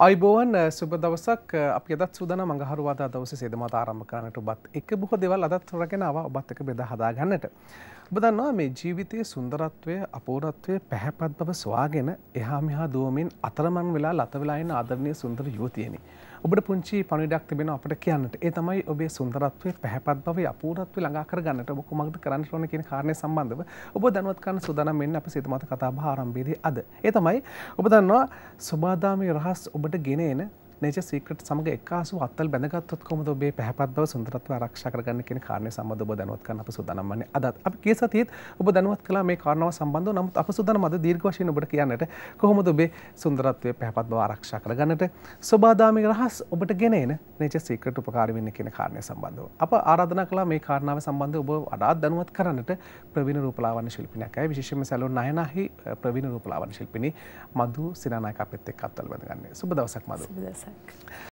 අයිබෝවන් සුබ දවසක් අපි අදත් සූදන මඟහරුවාදා දවස සේදමත ආරම්භ කරන්නට ඔබත් එක බොහෝ දෙවල් අදත් රගෙනාව ඔබත් එක බෙද හදා ගන්නට. ඔබ දන්නවා මේ ජීවිතයේ සුන්දරත්වය අපූරත්වය පැහැපත් බව ස්වාගෙන එහා මෙහා දුවමින් අතරමන් වෙලා ලත වෙලා ඉන්න ආදරණීය සුන්දර යුවතියනි. ඔබට පුංචි පණිඩක් තිබෙනවා අපිට කියන්නට. ඒ තමයි ඔබේ සුන්දරත්වයේ පැහැපත් බව අපූරත්වය ළඟා කර ගන්නට ඔබ කුමක්ද කරන්න ඕන කියන කාරණේ සම්බන්ධව ඔබ දැනුවත් කරන්න සූදානම් වෙන්න අපි සිතමත කතා බහ ආරම්භයේදී අද. ඒ තමයි ඔබ දන්නවා සුබාදාමී රහස් ඔබට ගෙන එන නේච සීක්‍රට් සමග එක්කාසු අත්තල් බැඳගත්තොත් කොහොමද ඔබේ පැහැපත් බව සුන්දරත්වය ආරක්ෂා කරගන්න කියන කාරණේ සම්බන්ධව ඔබ දැනුවත් කරන්න අප සූදානම් වන්නේ අදත්. අපි ගිය සතියේත් ඔබ දැනුවත් කළා මේ කාරණාව සම්බන්ධව. නමුත් අප සූදානම් අද දීර්ඝ වශයෙන් ඔබට කියන්නට කොහොමද ඔබේ සුන්දරත්වය පැහැපත් බව ආරක්ෂා කරගන්නට? සෝබාදාමික රහස් ඔබට ගෙන එන නේච සීක්‍රට් උපකාරී වෙන්න කියන කාරණය සම්බන්ධව. අප ආරාධනා කළා මේ කාරණාව සම්බන්ධව ඔබ වඩාත් දැනුවත් කරන්නට ප්‍රවීණ රූපලාවන්‍ය ශිල්පිනියක් අය. විශේෂයෙන්ම සැලොන් නයනාහි ප්‍රවීණ රූපලාවන්‍ය ශිල්පිනී මధు සිනානායක අපිත් එක්ක අත්වල බඳගන්නේ. සුබ දවසක් මధు සුබ දවසක්. back.